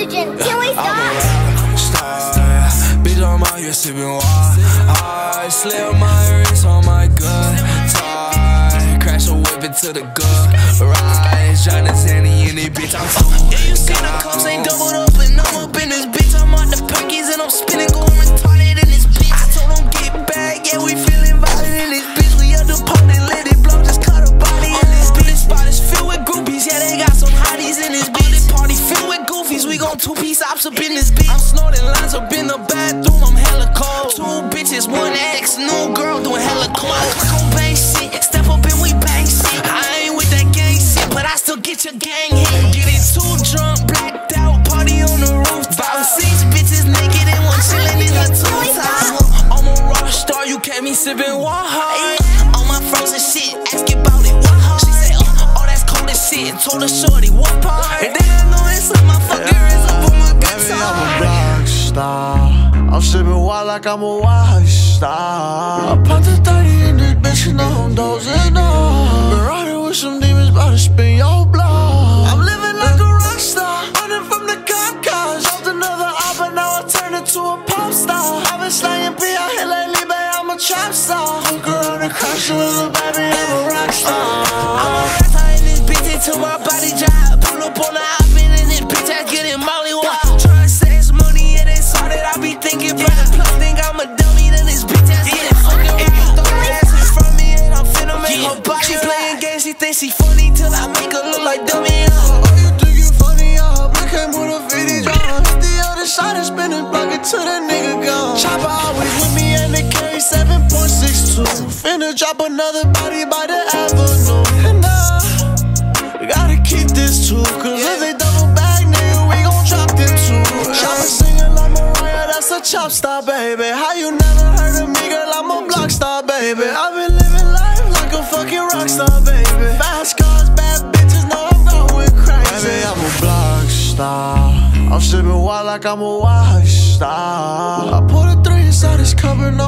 oxygen. Can we I'm a stop? star. Bitch, I'm out here sipping wine. I slip my wrist on my guitar. Crash a whip into the gut. Rise, Jonathan in it, bitch. I'm too. Yeah, you see two piece ops up in this bitch. I'm snorting lines up in the bathroom, I'm hella cold. Two bitches, one ex, new girl doing hella cold. Click on bang shit, step up and we bang shit. I ain't with that gang shit, but I still get your gang hit. Getting too drunk, blacked out, party on the roof. About six bitches naked and one chillin' in her two top. I'm a rock star, you catch me sippin' water. On my frozen shit, ask about it. She said, oh, oh, that's cold as shit. Told her shorty, what part? Wild like I'm a rock star. I put the 30 in this bitch, you know I'm dozing off. Been riding with some demons, about to spin your block. I'm living like a rock star, running from the cop cars. Dropped another but now I turn into a pop star. I've been slaying P out here lately, babe, I'm a trap star. Hook around and crash with a baby, I'm a rock star. I'm a rapper in this bitch until my body drop. Pull up on the she funny till I make her look like dummy. Oh, you think you funny? I hope I came with a 50 drum. Hit the other side and spin it, block it till that nigga gone. Chopper always with me and they carry 7.62. Finna drop another body by the avenue. And I gotta keep this too. Cause if they double back, nigga, we gon' drop them too. Chopper singing like Mariah, that's a chop star, baby. How you never heard of me, girl? I'm a block star, baby. I've been fucking rock star, baby. Fast cars, bad bitches, know I'm going crazy. Baby, I'm a block star. I'm sipping wild like I'm a rock star. I put a three inside this cup and